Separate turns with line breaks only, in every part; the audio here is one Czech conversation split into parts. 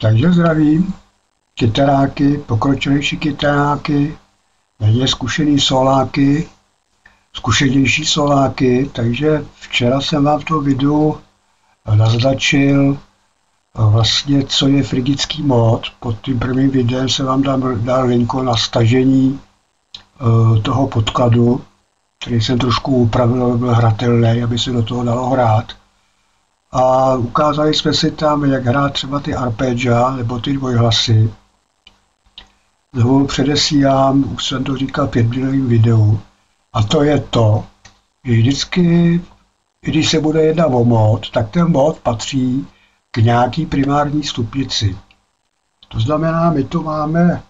Takže zdravím kytaráky, pokročilejší kytaráky, méně zkušený soláky, zkušenější soláky, takže včera jsem vám v tom videu naznačil vlastně, co je frigický mod. Pod tím prvním videem se vám dám, dal linku na stažení uh, toho podkladu, který jsem trošku upravil, aby byl hratelný, aby se do toho dalo hrát. A ukázali jsme si tam, jak hrát třeba ty arpeggia nebo ty dvojhlasy. Znovu předesílám, už jsem to říkal v videu, a to je to, že vždycky, když se bude jednat o mod, tak ten mod patří k nějaký primární stupnici. To znamená, my tu máme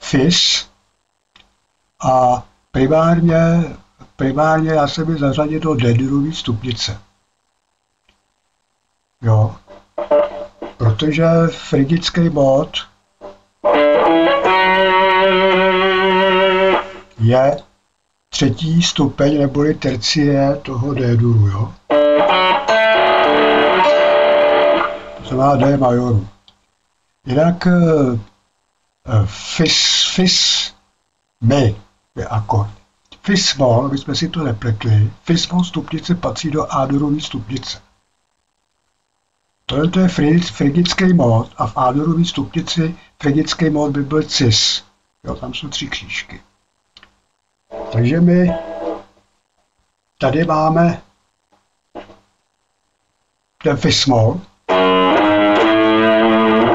FIS a primárně, primárně já se mi zařadit do d stupnice. Jo. Protože frigický mod je třetí stupeň neboli tercie toho D-duru, jo? To znamená D majoru. Jinak uh, fis, fis, mi je akord. Fis mol, aby jsme si to nepletli, fis mol stupnice patří do A-durové stupnice. Tohle to je frigický mód a v A-durové stupnici frigický mód by byl cis. Jo, tam jsou tři křížky. Takže my tady máme ten fismol.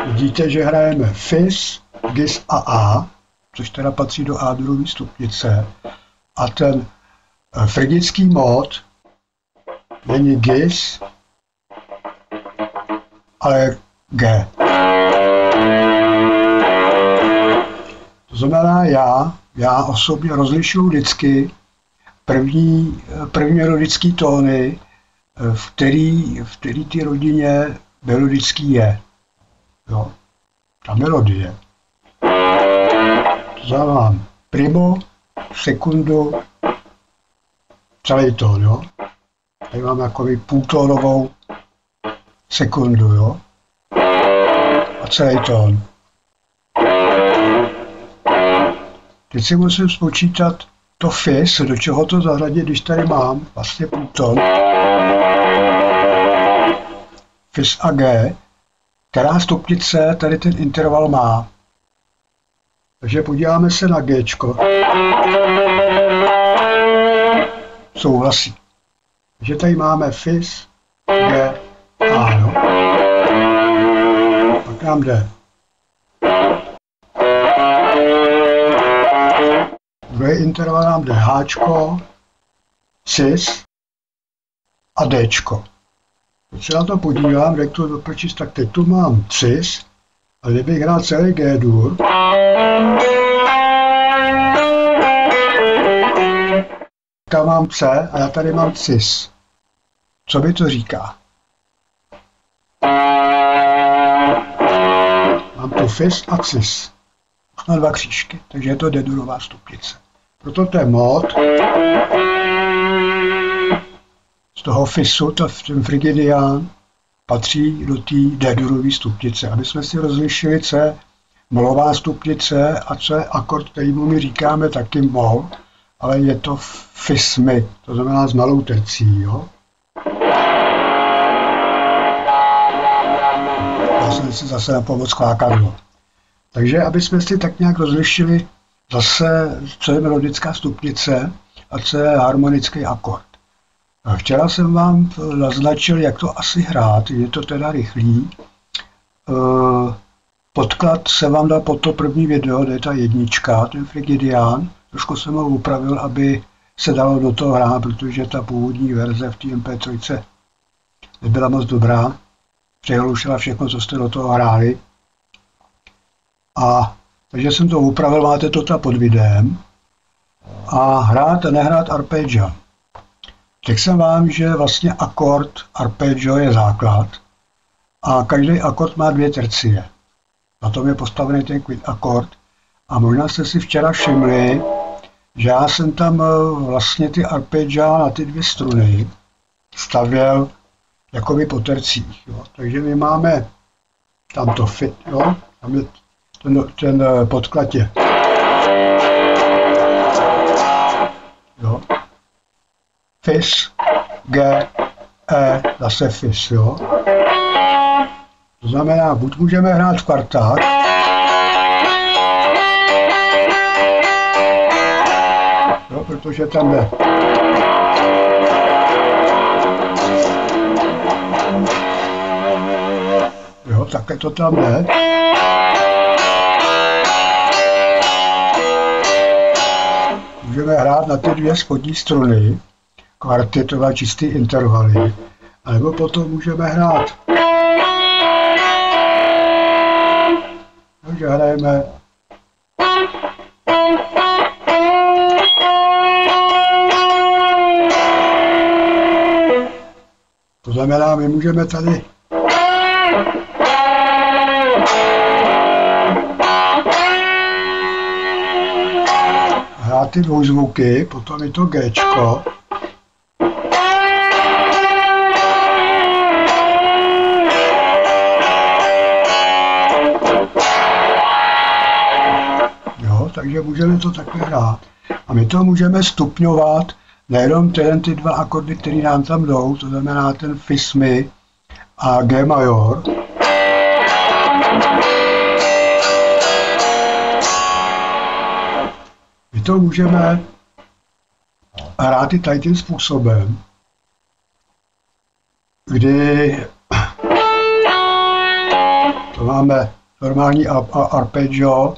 Vidíte, že hrajeme fis, gis a a, což teda patří do a druhé stupnice. A ten eh, frigický mód není gis, ale g. To znamená já já osobně rozlišuju vždycky první, první melodický tóny, v který, v který ty rodině melodický je. Jo. Ta melodie. To znamená primo, sekundu, celý tón, jo. Tady mám jakoby půltónovou sekundu, jo. A celý tón. Teď si musím spočítat to FIS, do čeho to zahradit, když tady mám vlastně půlton. FIS a G, která stupnice tady ten interval má. Takže podíváme se na G. Souhlasí. Takže tady máme FIS, G, A. No. Pak nám jde druhý interval nám jde H, cis a D. Když se na to podívám, jak to doprčíst, tak teď tu mám cis, a kdybych hrál celý G-dur, tam mám C a já tady mám cis. Co mi to říká? Mám tu fis a cis. Na dva křížky, takže je to D-durová stupnice. Proto to je mod z toho FISu, to, ten Frigidián, patří do té D-durové stupnice. Aby jsme si rozlišili, co je molová stupnice a co je akord, který my říkáme taky mol, ale je to FISMI, to znamená s malou tercí. Jo? Já jsem si zase na pomoc klákadlo. Takže aby jsme si tak nějak rozlišili zase, co je melodická stupnice a co je harmonický akord. A včera jsem vám naznačil, jak to asi hrát, je to teda rychlý. E, podklad se vám dal pod to první video, to je ta jednička, ten Frigidian. Trošku jsem ho upravil, aby se dalo do toho hrát, protože ta původní verze v té MP3 nebyla moc dobrá. Přehlušila všechno, co jste do toho hráli. A takže jsem to upravil, máte to tam pod videem. A hrát a nehrát arpeggio. Řekl jsem vám, že vlastně akord arpeggio je základ a každý akord má dvě tercie. Na tom je postavený ten quid akord. A možná jste si včera všimli, že já jsem tam eh, vlastně ty arpeggia na ty dvě struny stavěl jakoby po tercích. Jo. Takže my máme tam to fit, jo, tam je ten, ten eh, podklad je. Fis, G, E, zase fis, jo. To znamená, buď můžeme hrát v kartách, jo, protože tam je Jo, také to tam je. Můžeme hrát na ty dvě spodní struny, kvartetové čistý intervaly, nebo potom můžeme hrát. Takže hrajeme To znamená, my můžeme tady hrát ty dvouzvuky, potom je to G. takže můžeme to takhle hrát. A my to můžeme stupňovat nejenom tyhle ty dva akordy, které nám tam jdou, to znamená ten Fismy a G major, My to můžeme hrát i tady tím způsobem, kdy to máme normální arpeggio,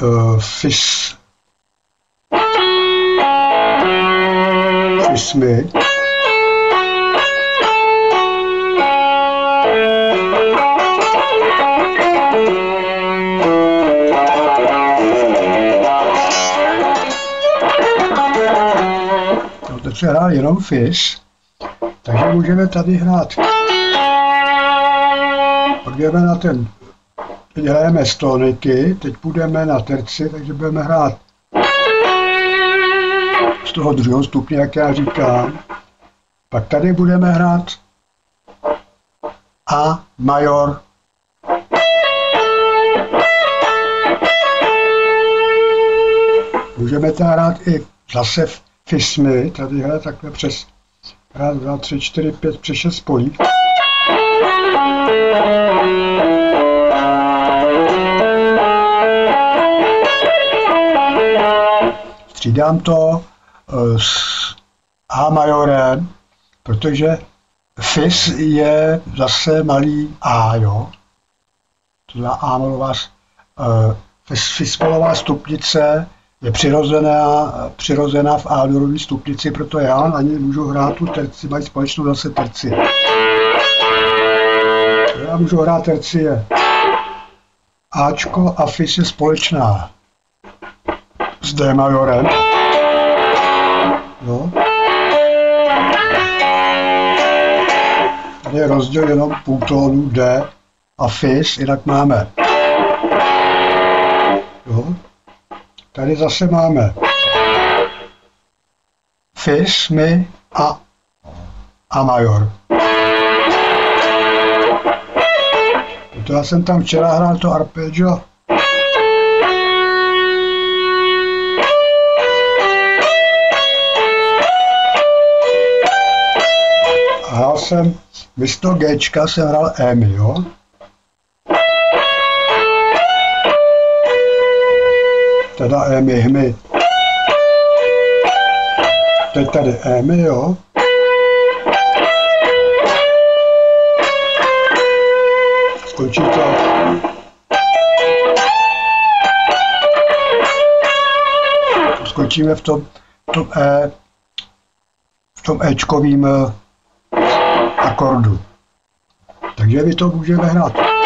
uh, fis, fismy, se hrál jenom Fis, takže můžeme tady hrát. Pak jdeme na ten, teď hrajeme stoniky, teď půjdeme na terci, takže budeme hrát z toho druhého stupně, jak já říkám. Pak tady budeme hrát A major. Můžeme tady hrát i zase v fismy, tady hraje takhle přes raz, dva, tři, čtyři, pět, přes šest polí. Střídám to eh, s A majorem, protože Fis je zase malý A, jo. To znamená A molová, uh, Fismolová stupnice je přirozená, přirozená v Adorové stupnici, proto já ani můžu hrát tu terci, mají společnou zase terci. Já můžu hrát tercie. Ačko a Fis je společná s D majorem. No. Tady je rozdíl jenom půl tónu D a Fis, jinak máme. Jo. Tady zase máme Fis, Mi a A major. To já jsem tam včera hrál to arpeggio. Hrál jsem, místo G jsem hrál E, jo? teda Emi hmy. Teď tady Emi, jo. Skončí to. Skončíme v tom, tom E, v tom Ečkovým eh, akordu. Takže my to můžeme hrát.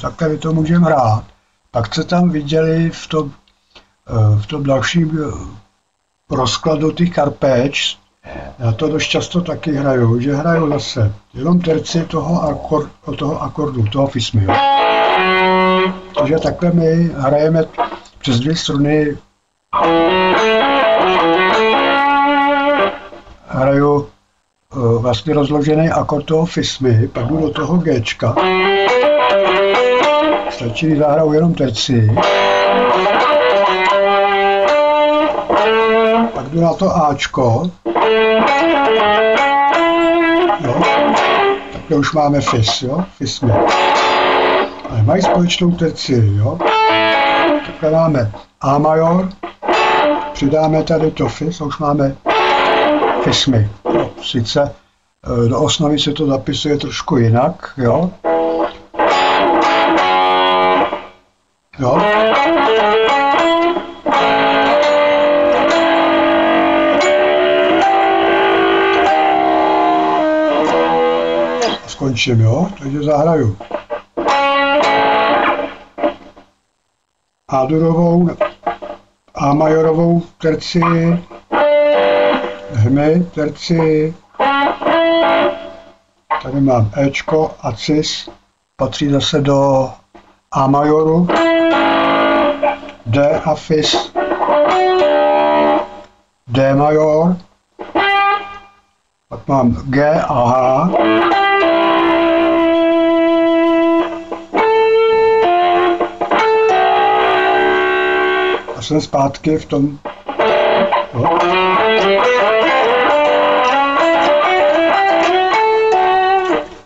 takhle to můžeme hrát. Pak se tam viděli v tom, eh, v tom dalším eh, rozkladu těch karpeč, Já to dost často taky hraju, že hraju zase jenom terci toho, akord, toho akordu, toho fismy. Takže takhle my hrajeme přes dvě struny. Hraju uh, vlastně rozložený akord toho fismy, pak jdu do toho Gčka. Stačí, zahraju jenom terci. Pak jdu na to Ačko. Takhle už máme fis, jo, fismy. Ale mají společnou terci, jo. Takhle máme A major, přidáme tady to fis a už máme fismy. Jo. Sice e, do osnovy se to zapisuje trošku jinak, jo. Jo. Skončím, jo? Takže zahraju. A durovou, A majorovou terci, hmy terci, tady mám Ečko a Cis, patří zase do A majoru, D a Fis, D major, pak mám G a H, jsem zpátky v tom. No.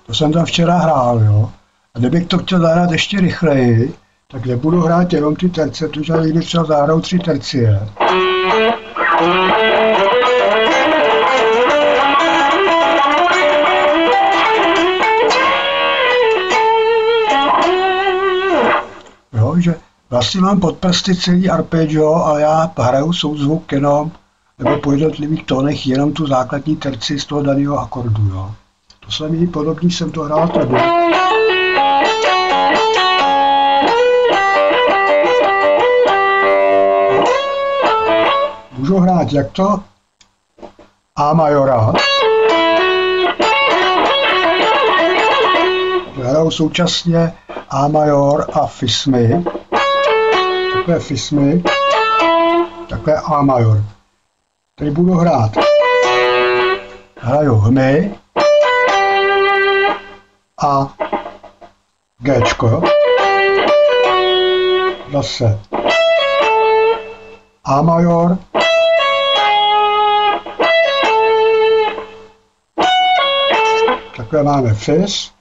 To jsem tam včera hrál, jo. A kdybych to chtěl zahrát ještě rychleji, tak nebudu hrát jenom ty terce, protože někdy třeba zahrou tři tercie. Vlastně mám pod prsty celý arpeggio, ale já hraju souzvuk jenom, nebo po jednotlivých tónech jenom tu základní terci z toho daného akordu. Jo. To samý podobný jsem to hrál tady. Můžu hrát jak to? A majora. Hraju současně A major a Fismy takhle fismy, takhle A major. Teď budu hrát. Hraju hmy a Gčko. Zase A major. Takhle máme Fis,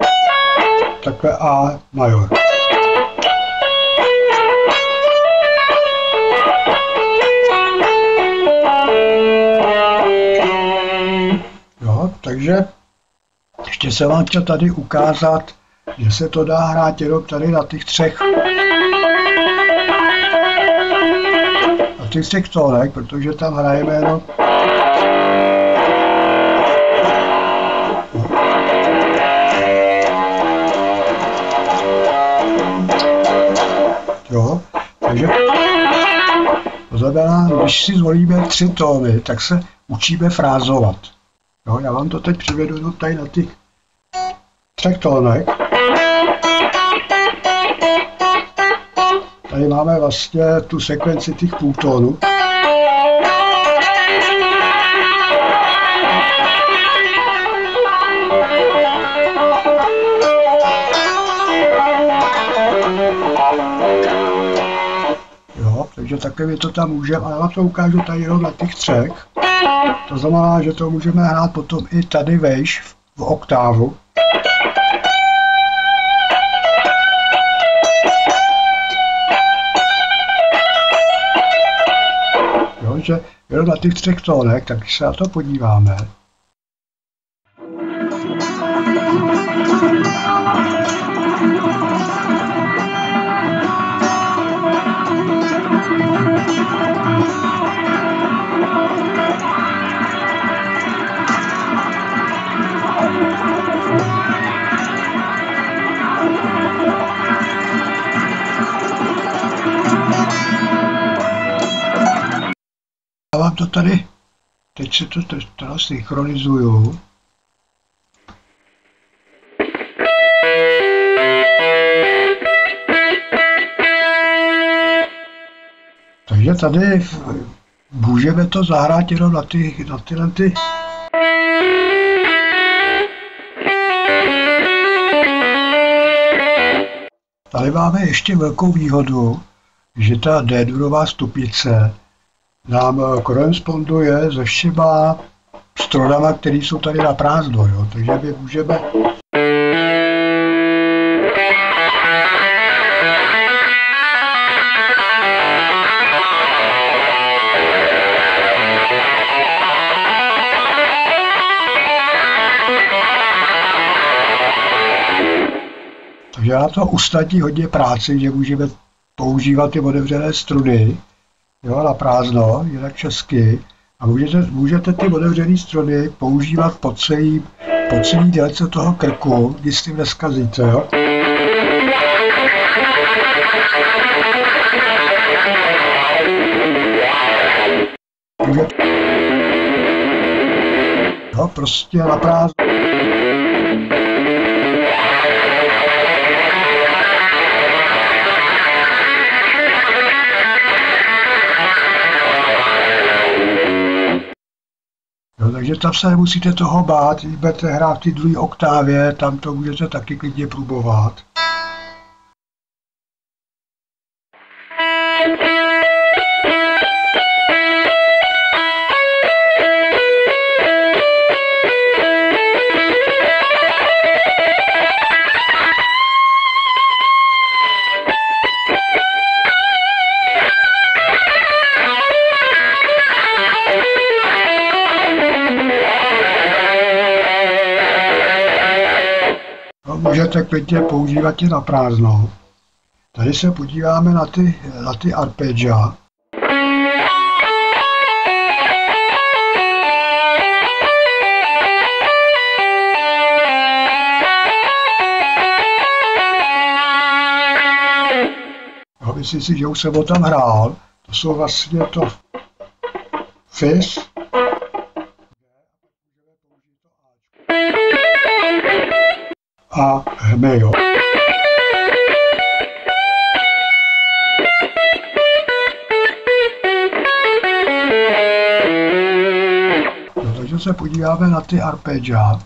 takhle A major. Takže ještě se vám chtěl tady ukázat, že se to dá hrát jenom tady na těch třech na těch třech tónech, protože tam hrajeme jenom Jo, takže to znamená, když si zvolíme tři tóny, tak se učíme frázovat. Jo, já vám to teď přivedu jenom tady na těch třech tónech. Tady máme vlastně tu sekvenci těch půltónů. Jo, takže takhle to tam můžeme, ale já vám to ukážu tady jenom na těch třech. To znamená, že to můžeme hrát potom i tady vejš v oktávu. Jo, že jenom na těch třech tónech, tak se na to podíváme. Tady teď se to teda synchronizuju. Takže tady můžeme to zahrát jenom na ty, na tyhle ty Tady máme ještě velkou výhodu, že ta D-durová stupice nám koresponduje se všema stronama, které jsou tady na prázdno. Jo? Takže my můžeme Takže já to usnadní hodně práci, že můžeme používat ty otevřené struny jo, na prázdno, jinak česky. A můžete, můžete ty otevřené struny používat po celý, po celý délce toho krku, když s tím neskazíte. Jo. Můžete, jo, prostě na prázdno. Takže tam se nemusíte toho bát, když budete hrát v té druhé oktávě, tam to můžete taky klidně průbovat. Klidně používat i na prázdno. Tady se podíváme na ty, na ty arpeggia. Myslím si, že už jsem o tam hrál. To jsou vlastně to FIS, a hmejo. No, takže se podíváme na ty arpeggia.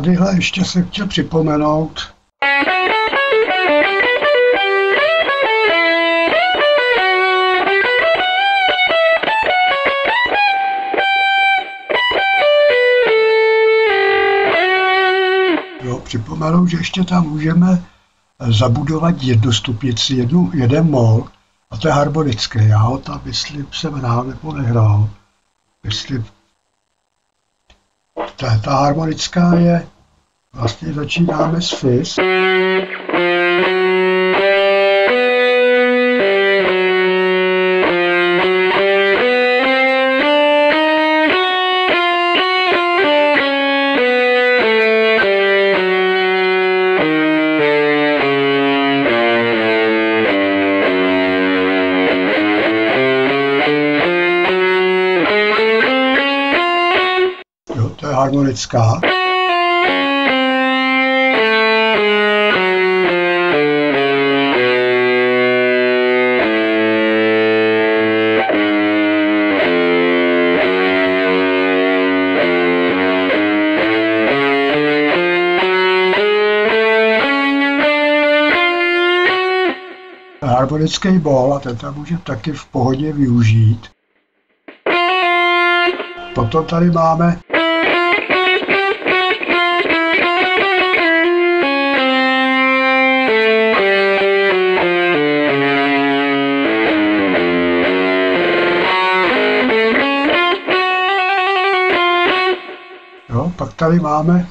Tadyhle ještě se chtěl připomenout, Jo, připomenout, že ještě tam můžeme zabudovat jednu stupici, jednu, jeden mol, a to je harmonické. Já ho tam, myslím, jsem hrál nebo nehrál. Myslím, ta, ta harmonická je, vlastně začínáme s fis. Harmonická. harmonický bol a ten tam můžeme taky v pohodě využít. Potom tady máme tady máme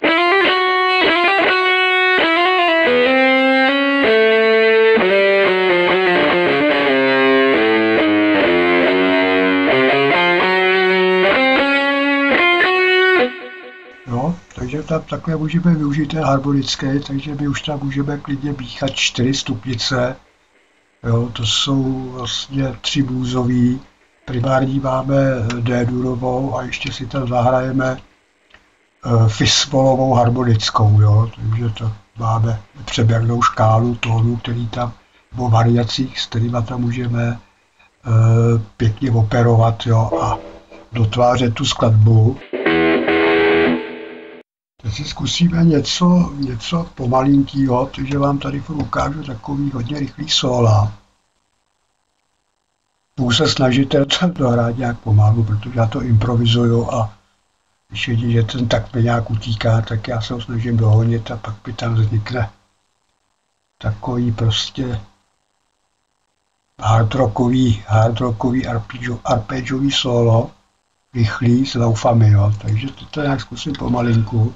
Jo, takže tam takhle můžeme využít ten harmonický, takže my už tam můžeme klidně bíchat čtyři stupnice. Jo, to jsou vlastně tři bůzový. Primární máme D durovou a ještě si tam zahrajeme fismolovou harmonickou, jo, takže to máme přebernou škálu tónů, který tam, nebo variacích, s kterými tam můžeme e, pěkně operovat, jo, a dotvářet tu skladbu. Teď si zkusíme něco, něco pomalinkýho, takže vám tady ukážu takový hodně rychlý sóla. Budu se snažit to dohrát nějak pomalu, protože já to improvizuju a když vidí, že ten tak mi nějak utíká, tak já se ho snažím dohonit a pak mi tam vznikne takový prostě hardrockový, hardrockový arpeggio, arpeggiový solo, rychlý s laufami, jo. takže to nějak zkusím pomalinku.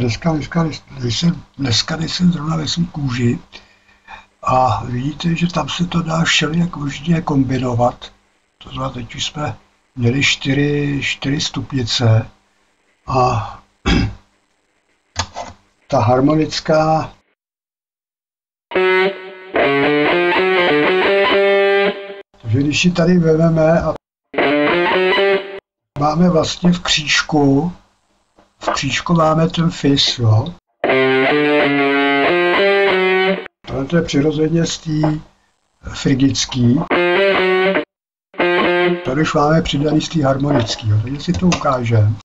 dneska, dneska, dneska, dneska, dneska dneska zrovna ve svým kůži a vidíte, že tam se to dá všelijak možně kombinovat. To znamená, teď už jsme měli čtyři, čtyři stupnice a ta harmonická Takže když ji tady vezmeme a máme vlastně v křížku máme ten fis, jo. Tohle to je přirozeně z té frigický. Tady už máme přidaný z té harmonický, jo. takže si to ukážeme.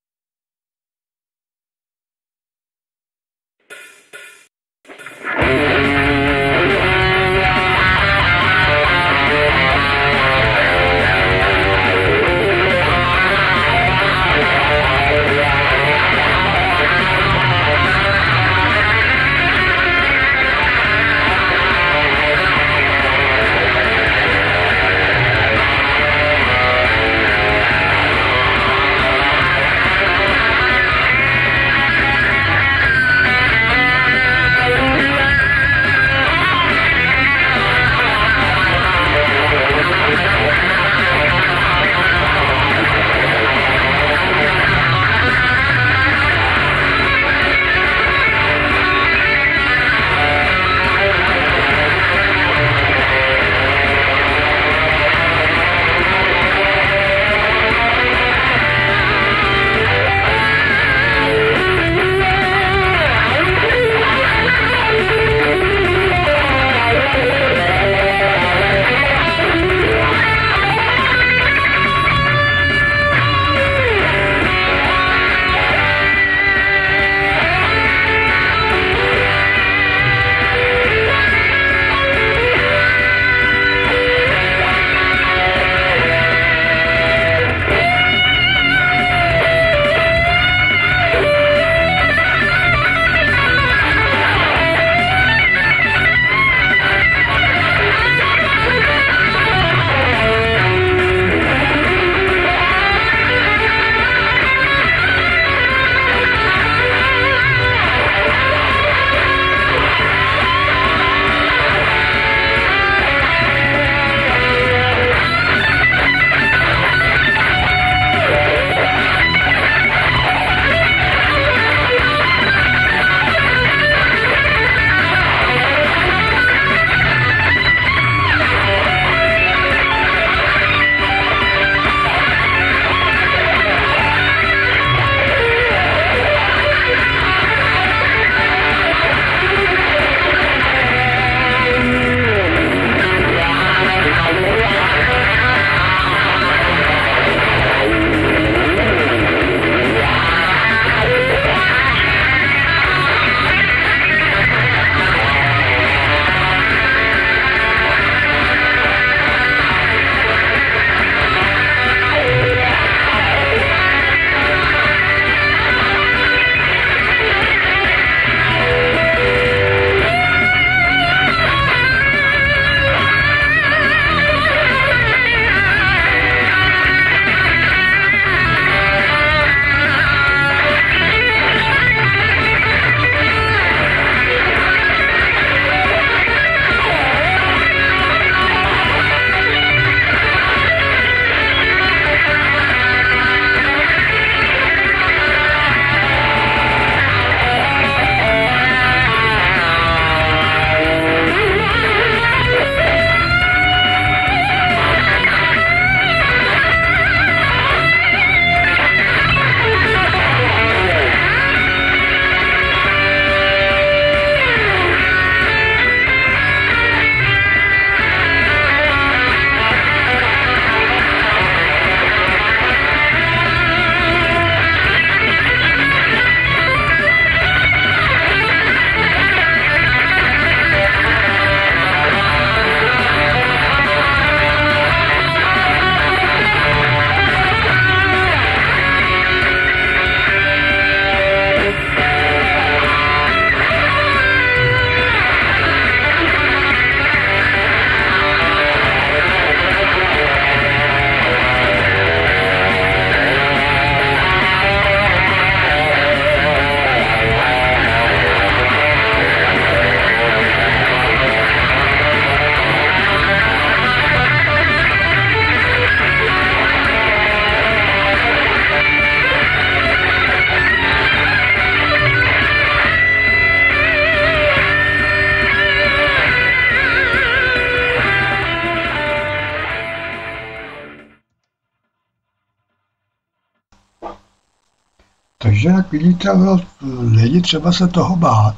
No, není třeba se toho bát.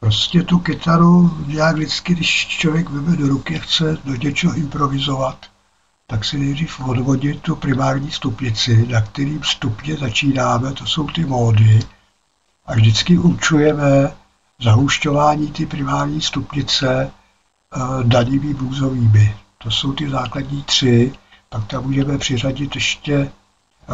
Prostě tu kytaru nějak vždycky, když člověk veme do ruky a chce do něčeho improvizovat, tak si nejdřív odvodit tu primární stupnici, na kterým stupně začínáme, to jsou ty módy, a vždycky určujeme zahušťování ty primární stupnice eh, danými bluesovými. To jsou ty základní tři, pak tam můžeme přiřadit ještě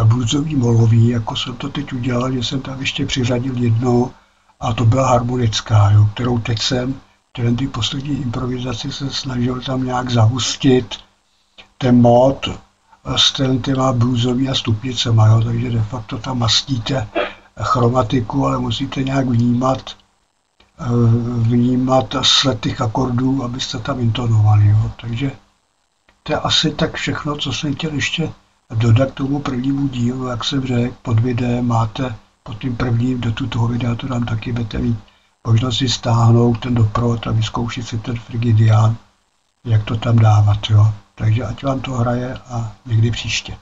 bluesový molový, jako jsem to teď udělal, že jsem tam ještě přiřadil jednu, a to byla harmonická, jo, kterou teď jsem, v ty poslední improvizaci se snažil tam nějak zahustit ten mod s těma bluesový a stupnicema, jo, takže de facto tam mastíte chromatiku, ale musíte nějak vnímat, eh, vnímat sled těch akordů, abyste tam intonovali. Jo. Takže to je asi tak všechno, co jsem chtěl ještě dodat k tomu prvnímu dílu, jak jsem řekl, pod videem máte pod tím prvním, do toho videa to dám taky, budete mít možnost si stáhnout ten doprovod a vyzkoušet si ten Frigidian, jak to tam dávat. Jo. Takže ať vám to hraje a někdy příště.